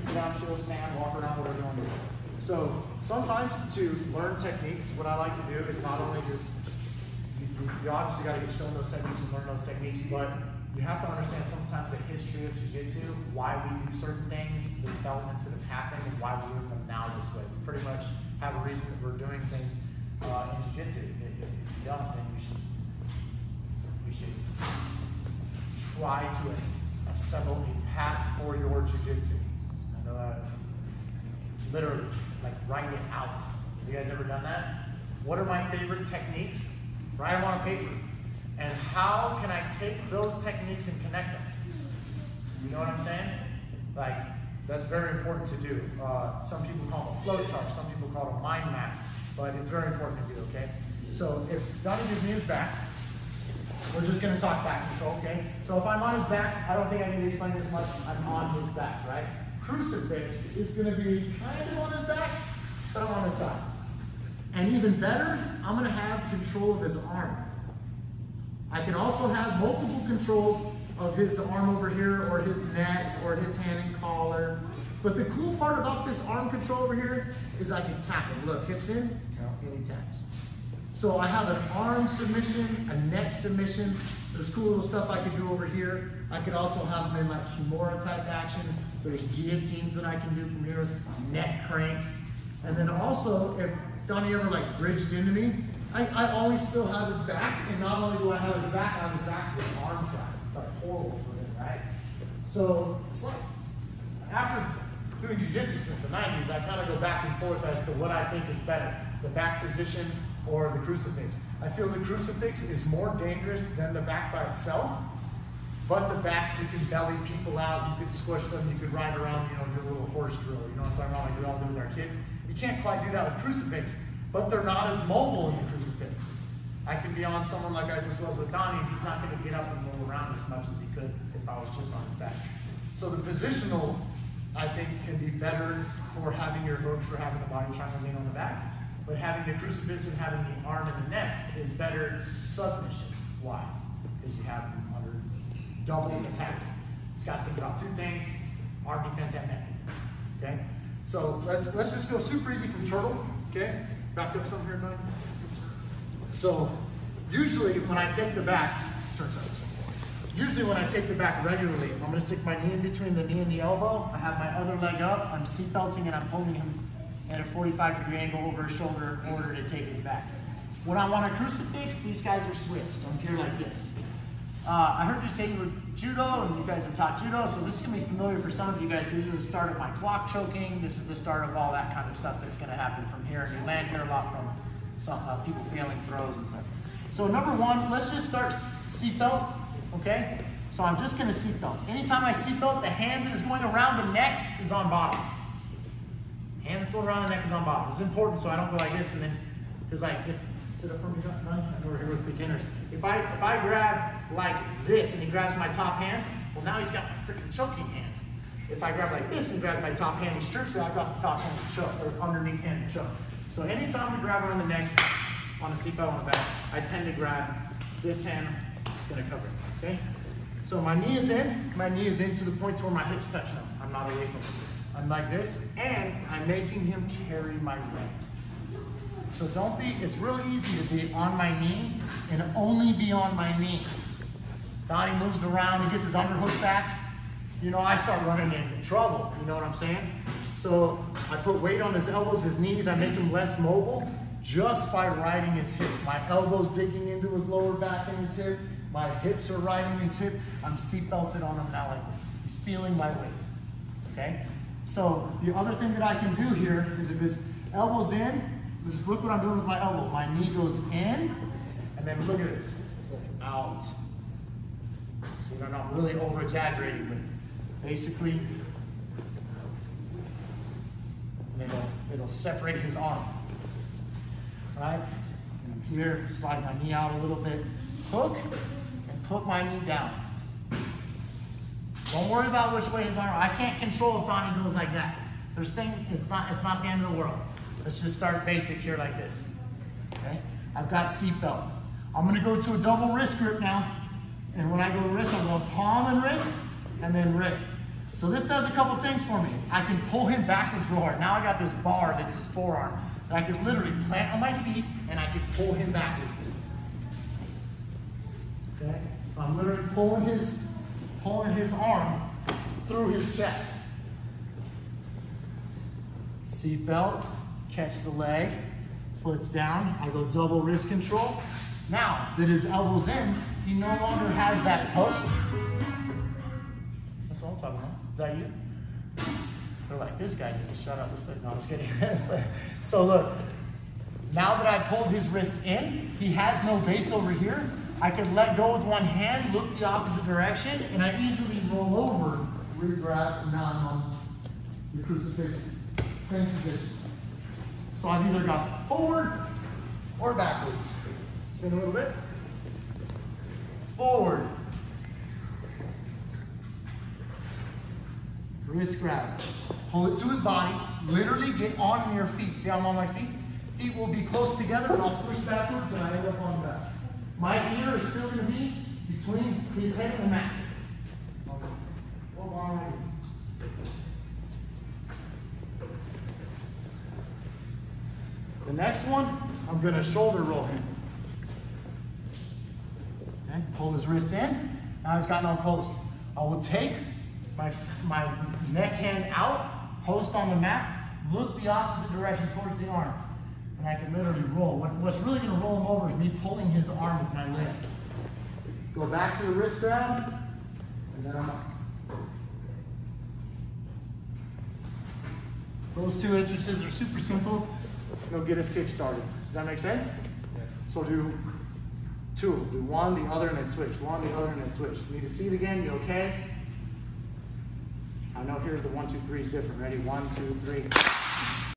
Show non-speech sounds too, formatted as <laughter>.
can sit down, chill, stand, walk around, whatever you want to do. So sometimes to learn techniques, what I like to do is not only just, you, you obviously got to get shown those techniques and learn those techniques, but you have to understand sometimes the history of jiu-jitsu, why we do certain things, the developments that have happened, and why we're doing them now this way. We pretty much have a reason that we're doing things uh, in jiu-jitsu. If, if you don't, then you should, should try to assemble a path for your jiu-jitsu. That literally, like write it out. Have you guys ever done that? What are my favorite techniques? Write them on paper. And how can I take those techniques and connect them? You know what I'm saying? Like, that's very important to do. Uh, some people call them a flow chart, some people call it a mind map, but it's very important to do, okay? So if Donnie gives me his back, we're just gonna talk back control, okay? So if I'm on his back, I don't think I need to explain this much, I'm on his back, right? Crucifix is gonna be kind of on his back, but I'm on his side. And even better, I'm gonna have control of his arm. I can also have multiple controls of his arm over here, or his neck, or his hand and collar. But the cool part about this arm control over here is I can tap him. Look, hips in, and he taps. So I have an arm submission, a neck submission. There's cool little stuff I could do over here. I could also have them in like Kimura type action. There's guillotines that I can do from here, neck cranks. And then also, if Donnie ever like bridged into me, I, I always still have his back, and not only do I have his back, I have his back with arm trap. It's like horrible for him, right? So it's like after doing jiu-jitsu since the 90s, I kind of go back and forth as to what I think is better, the back position or the crucifix. I feel the crucifix is more dangerous than the back by itself, but the back, you can belly people out, you can squish them, you can ride around, you know, your little horse drill, you know what I'm talking about, like we all do with our kids. You can't quite do that with crucifix, but they're not as mobile in the crucifix. I can be on someone like I just was with Donnie, he's not gonna get up and roll around as much as he could if I was just on his back. So the positional, I think, can be better for having your hooks, for having the body trying to lean on the back. But having the crucifixion, having the arm and the neck is better submission wise, because you have them under double attack. It's got to think about two things: arm defense and neck defense. Okay. So let's let's just go super easy from turtle. Okay. Back up some here, buddy. So usually when I take the back, turn side. Usually when I take the back regularly, I'm gonna stick my knee in between the knee and the elbow. I have my other leg up. I'm seat belting and I'm holding him at a 45 degree angle over his shoulder in order to take his back. When I want a crucifix, these guys are switched. I'm here like this. Uh, I heard you say you were judo and you guys have taught judo, so this is gonna be familiar for some of you guys. This is the start of my clock choking. This is the start of all that kind of stuff that's gonna happen from here. And you land here a lot from some uh, people failing throws and stuff. So number one, let's just start seatbelt, okay? So I'm just gonna seatbelt. Anytime I seatbelt, the hand that is going around the neck is on bottom. Hand that's going around the neck is on bottom. It's important so I don't go like this and then, because like, if, sit up for me, I know we're here with beginners. If I, if I grab like this and he grabs my top hand, well now he's got my freaking choking hand. If I grab like this and he grabs my top hand, he strips it, I've got the top hand to choke, or underneath hand to choke. So anytime we grab around the neck, on a seatbelt on the back, I tend to grab this hand, it's gonna cover it, okay? So my knee is in, my knee is in to the point to where my hips touch him. I'm not away from him. I'm like this, and I'm making him carry my weight. So don't be, it's really easy to be on my knee and only be on my knee. Donnie moves around, he gets his underhook back. You know, I start running into trouble, you know what I'm saying? So I put weight on his elbows, his knees, I make him less mobile just by riding his hip. My elbow's digging into his lower back and his hip. My hips are riding his hip. I'm seatbelted on him now like this. He's feeling my weight, okay? So the other thing that I can do here is if his elbow's in, just look what I'm doing with my elbow. My knee goes in, and then look at this, out. So I'm not really over exaggerating, but basically, it'll, it'll separate his arm. Right? And I'm here, slide my knee out a little bit, hook, and put my knee down. Don't worry about which way his arm. I can't control if Donnie goes like that. There's thing. It's not. It's not the end of the world. Let's just start basic here like this. Okay. I've got seatbelt. I'm gonna go to a double wrist grip now. And when I go wrist, I'm going palm and wrist, and then wrist. So this does a couple things for me. I can pull him backwards real hard. Now I got this bar that's his forearm. that I can literally plant on my feet and I can pull him backwards. Okay? I'm literally pulling his, pulling his arm through his chest. Seat belt, catch the leg, foot's down. I go double wrist control. Now that his elbow's in, he no longer has that post. That's what I'm talking about. Is that you? They're like, this guy needs to shut up. No, I'm just kidding. <laughs> so look, now that I pulled his wrist in, he has no base over here. I could let go with one hand, look the opposite direction, and I easily roll over, re-grab, and now I'm on the crucifix, same position. So I've either got forward or backwards. Spin a little bit. Forward. Wrist grab. Pull it to his body. Literally get on your feet. See how I'm on my feet? Feet will be close together and I'll push backwards and I end up on the back. My ear is still going to be between his head and the mat. The next one, I'm going to shoulder roll him. Okay, pull his wrist in. Now he's got no post. I will take my, my neck hand out, post on the mat, look the opposite direction towards the arm. And I can literally roll. What, what's really going to roll him over is me pulling his arm with my leg. Go back to the wrist grab, and then I'm up. Those two entrances are super simple. They'll get us kick started. Does that make sense? Yes. So do two. Do one, the other, and then switch. One, the other, and then switch. Need to see it again? You okay? I know here's the one, two, three is different. Ready? One, two, three.